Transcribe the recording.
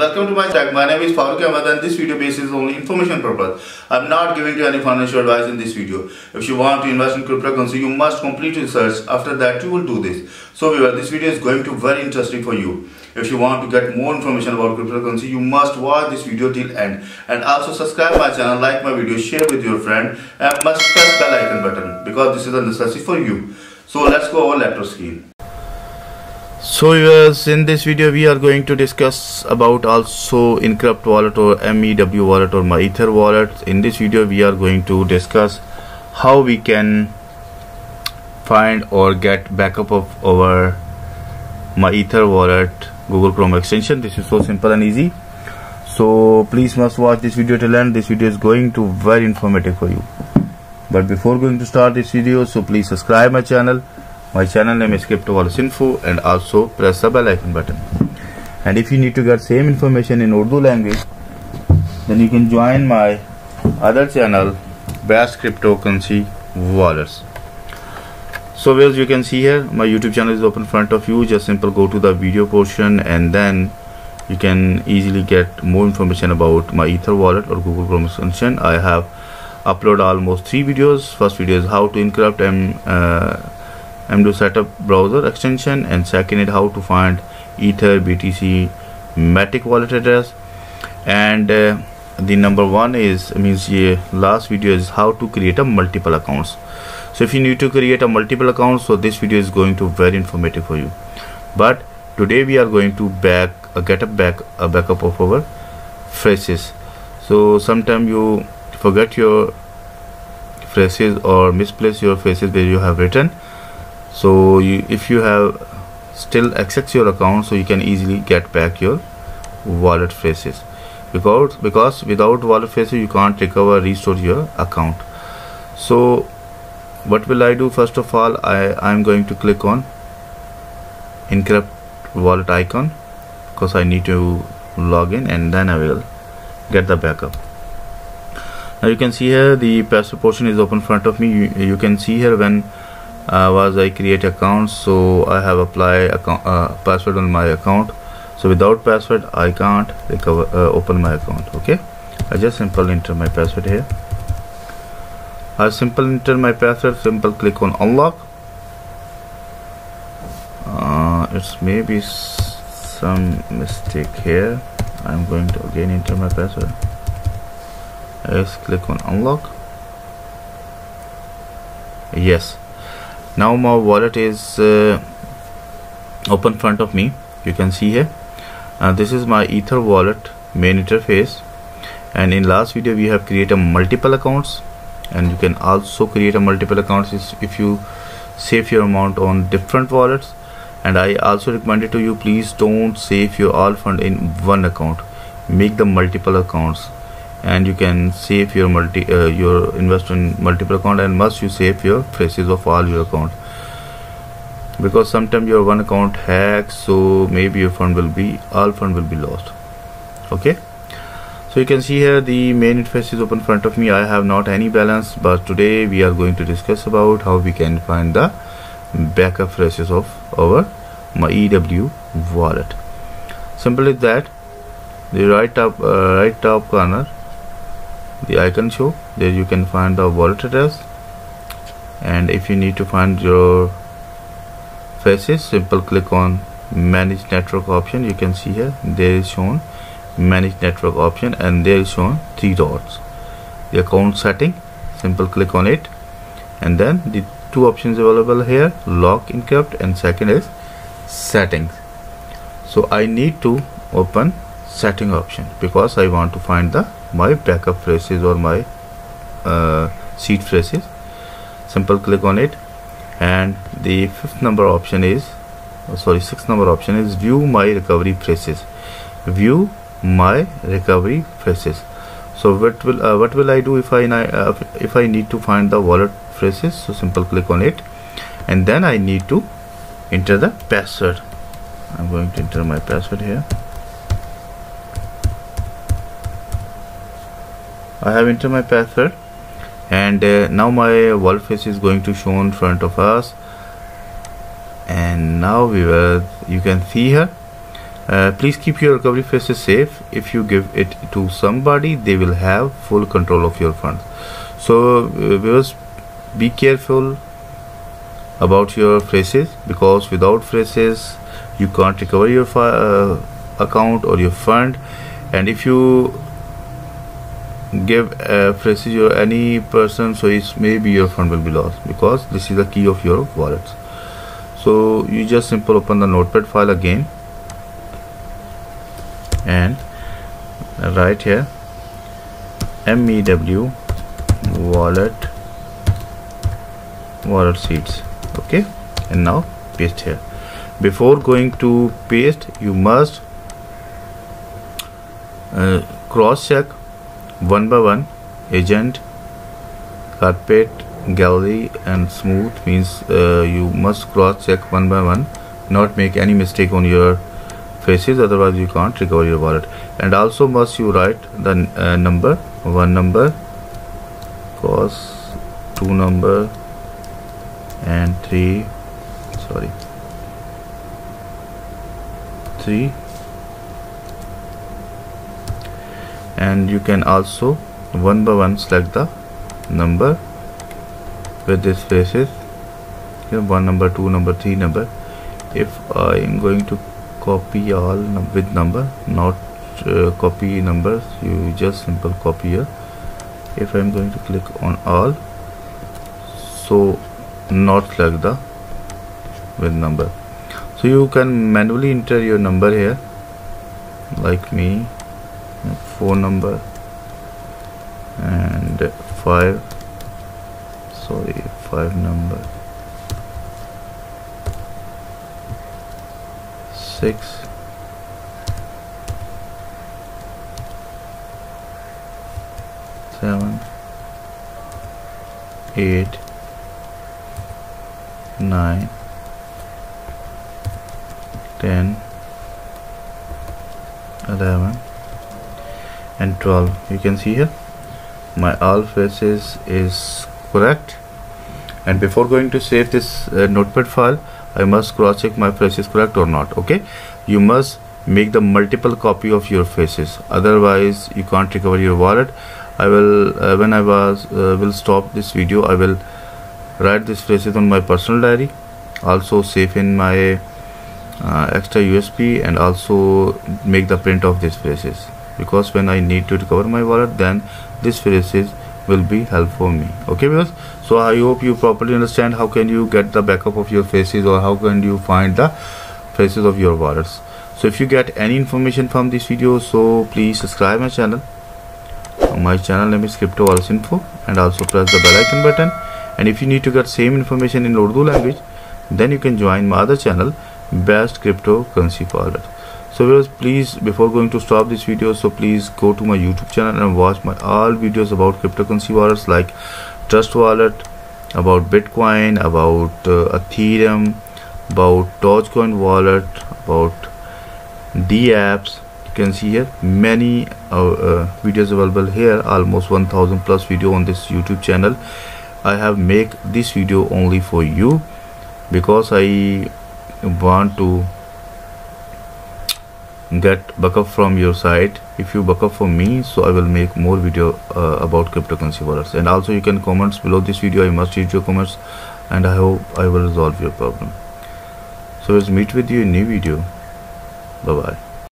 welcome to my channel. My name is Farooq Ahmed and this video base is only information purpose. I'm not giving you any financial advice in this video. If you want to invest in cryptocurrency, you must complete research. After that, you will do this. So viewer, this video is going to very interesting for you. If you want to get more information about cryptocurrency, you must watch this video till end. And also subscribe my channel, like my video, share with your friend and must press bell icon button because this is a necessity for you. So let's go over laptop screen so in this video we are going to discuss about also Enkrypt wallet or mew wallet or ether wallet. In this video we are going to discuss how we can find or get backup of our ether wallet google chrome extension. This is so simple and easy. So please must watch this video till end. This video is going to very informative for you. But before going to start this video so please subscribe my channel my channel name is CryptoWallets Info and also press the bell icon button. And if you need to get same information in Urdu language then you can join my other channel Best Cryptocurrency Wallets so as you can see here my YouTube channel is open in front of you. Just simple go to the video portion and then you can easily get more information about my ether wallet or google chrome extension. I have uploaded almost three videos. First video is how to encrypt and uh, I'm to set up browser extension and second is how to find ether btc matic wallet address. And uh, the number one is means the last video is how to create a multiple accounts. So if you need to create a multiple account so this video is going to very informative for you. But today we are going to back uh, get a back a backup of our phrases. So sometime you forget your phrases or misplace your phrases where you have written so you, if you have still access your account so you can easily get back your wallet phrases because because without wallet phrases you can't recover restore your account. So what will I do? First of all I I'm going to click on Enkrypt wallet icon because I need to log in and then I will get the backup. Now you can see here the password portion is open front of me. You, you can see here when uh, was I create account so I have applied account uh, password on my account. So without password I can't recover uh, open my account okay? I just simple enter my password here. I simple enter my password simple click on unlock. Uh, it's maybe some mistake here. I'm going to again enter my password. Let's click on unlock. Yes now my wallet is uh, open front of me. You can see here. Uh, this is my ether wallet main interface. And in last video we have created multiple accounts. And you can also create a multiple accounts if you save your amount on different wallets. And I also recommend it to you. Please don't save your all fund in one account. Make the multiple accounts and you can save your multi uh, your invest in multiple account and must you save your phrases of all your account. Because sometimes your one account hacks so maybe your fund will be all fund will be lost. Okay? So you can see here the main interface is open in front of me. I have not any balance but today we are going to discuss about how we can find the backup phrases of our my ew wallet. Simple is that. The right top uh, right top corner the icon show there you can find the wallet address. And if you need to find your faces simple click on manage network option. You can see here there is shown manage network option and there is shown three dots. The account setting simple click on it. And then the two options available here lock Enkrypt and second is settings. So I need to open setting option because I want to find the my backup phrases or my uh, seed phrases simple click on it. And the fifth number option is oh, sorry sixth number option is view my recovery phrases view my recovery phrases so what will uh, what will I do if I uh, if I need to find the wallet phrases so simple click on it. And then I need to enter the password. I'm going to enter my password here I have entered my password and uh, now my wallet face is going to show in front of us. And now we will you can see here uh, please keep your recovery phrases safe. If you give it to somebody they will have full control of your funds. So uh, be careful about your phrases because without phrases you can't recover your uh, account or your fund. And if you give a phrases to any person so it's maybe your fund will be lost because this is the key of your wallet so you just simple open the notepad file again. And write here mew wallet wallet seeds. Okay? And now paste here. Before going to paste you must uh, cross check one by one agent carpet gallery and smooth means uh, you must cross check one by one not make any mistake on your faces otherwise you can't recover your wallet. And also must you write the uh, number one number cos two number and three sorry three and you can also one by one select the number with this faces here one number two number three number. If I am going to copy all num with number not uh, copy numbers you just simple copy here. If I'm going to click on all so not select the with number. So you can manually enter your number here like me Mm, phone number and five. Sorry five number. Six. Seven. Eight. Nine. Ten. Eleven and 12 you can see here my all faces is correct. And before going to save this uh, notepad file I must cross check my faces correct or not okay? You must make the multiple copy of your faces. Otherwise you can't recover your wallet. I will uh, when I was uh, will stop this video I will write this faces on my personal diary also save in my uh, extra USB and also make the print of these faces because when I need to recover my wallet then this phrases will be helpful for me. Okay because so I hope you properly understand how can you get the backup of your faces or how can you find the faces of your wallets. So if you get any information from this video so please subscribe my channel. My channel name is crypto wallets info and also press the bell icon button. And if you need to get same information in Urdu language then you can join my other channel best cryptocurrency wallet so viewers please before going to stop this video so please go to my youtube channel and watch my all videos about cryptocurrency wallets like trust wallet about bitcoin about uh, ethereum about dogecoin wallet about d apps. You can see here many uh, uh, videos available here almost 1000 plus video on this youtube channel. I have make this video only for you because i want to get backup from your site. If you backup for me so i will make more video uh, about cryptocurrency wallets. And also you can comments below this video. I must read your comments and i hope i will resolve your problem. So let's meet with you in new video. Bye bye